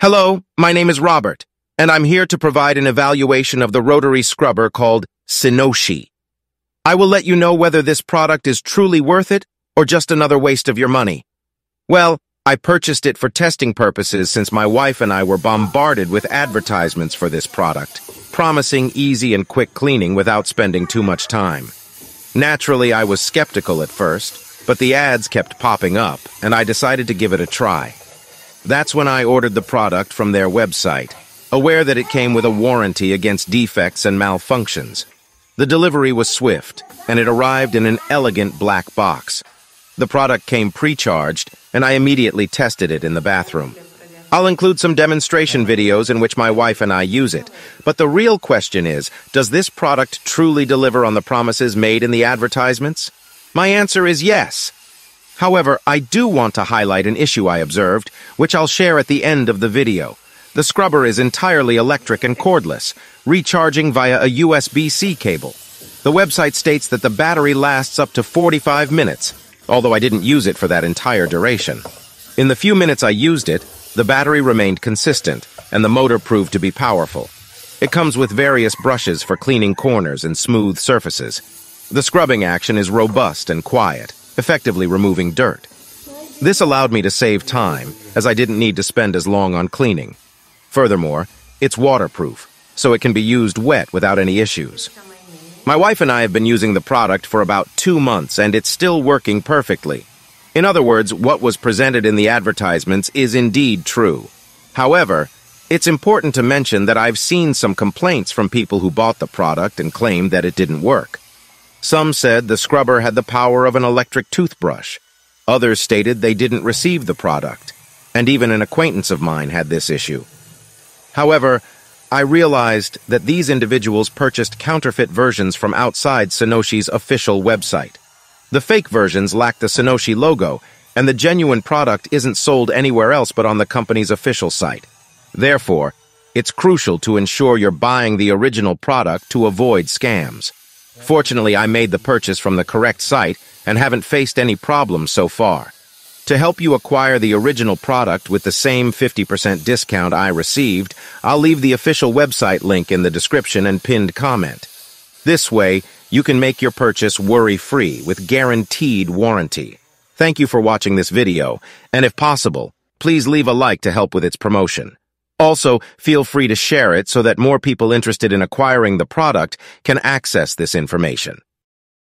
Hello, my name is Robert, and I'm here to provide an evaluation of the rotary scrubber called Synoshi. I will let you know whether this product is truly worth it or just another waste of your money. Well, I purchased it for testing purposes since my wife and I were bombarded with advertisements for this product, promising easy and quick cleaning without spending too much time. Naturally, I was skeptical at first, but the ads kept popping up, and I decided to give it a try. That's when I ordered the product from their website, aware that it came with a warranty against defects and malfunctions. The delivery was swift, and it arrived in an elegant black box. The product came pre-charged, and I immediately tested it in the bathroom. I'll include some demonstration videos in which my wife and I use it, but the real question is, does this product truly deliver on the promises made in the advertisements? My answer is yes. However, I do want to highlight an issue I observed, which I'll share at the end of the video. The scrubber is entirely electric and cordless, recharging via a USB-C cable. The website states that the battery lasts up to 45 minutes, although I didn't use it for that entire duration. In the few minutes I used it, the battery remained consistent, and the motor proved to be powerful. It comes with various brushes for cleaning corners and smooth surfaces. The scrubbing action is robust and quiet, effectively removing dirt. This allowed me to save time, as I didn't need to spend as long on cleaning. Furthermore, it's waterproof, so it can be used wet without any issues. My wife and I have been using the product for about two months, and it's still working perfectly. In other words, what was presented in the advertisements is indeed true. However, it's important to mention that I've seen some complaints from people who bought the product and claimed that it didn't work. Some said the scrubber had the power of an electric toothbrush. Others stated they didn't receive the product, and even an acquaintance of mine had this issue. However, I realized that these individuals purchased counterfeit versions from outside Synoshi's official website. The fake versions lack the Synoshi logo, and the genuine product isn't sold anywhere else but on the company's official site. Therefore, it's crucial to ensure you're buying the original product to avoid scams. Fortunately, I made the purchase from the correct site and haven't faced any problems so far. To help you acquire the original product with the same 50% discount I received, I'll leave the official website link in the description and pinned comment. This way, you can make your purchase worry-free with guaranteed warranty. Thank you for watching this video, and if possible, please leave a like to help with its promotion. Also, feel free to share it so that more people interested in acquiring the product can access this information.